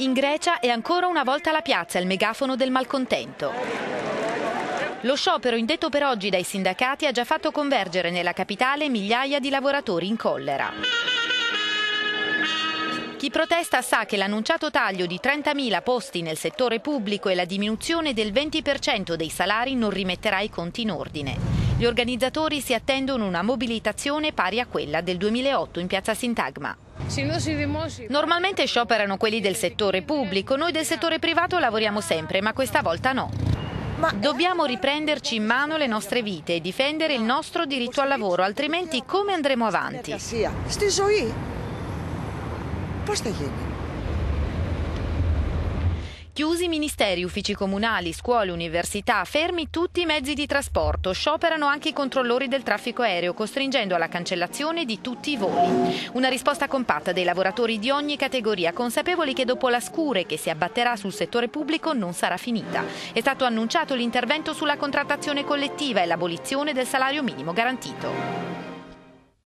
In Grecia è ancora una volta la piazza il megafono del malcontento. Lo sciopero indetto per oggi dai sindacati ha già fatto convergere nella capitale migliaia di lavoratori in collera. Chi protesta sa che l'annunciato taglio di 30.000 posti nel settore pubblico e la diminuzione del 20% dei salari non rimetterà i conti in ordine. Gli organizzatori si attendono una mobilitazione pari a quella del 2008 in piazza Sintagma. Normalmente scioperano quelli del settore pubblico, noi del settore privato lavoriamo sempre, ma questa volta no. Dobbiamo riprenderci in mano le nostre vite e difendere il nostro diritto al lavoro, altrimenti come andremo avanti? Chiusi ministeri, uffici comunali, scuole, università, fermi tutti i mezzi di trasporto, scioperano anche i controllori del traffico aereo, costringendo alla cancellazione di tutti i voli. Una risposta compatta dei lavoratori di ogni categoria, consapevoli che dopo la scure che si abbatterà sul settore pubblico non sarà finita. È stato annunciato l'intervento sulla contrattazione collettiva e l'abolizione del salario minimo garantito.